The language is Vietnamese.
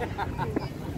Ha ha ha.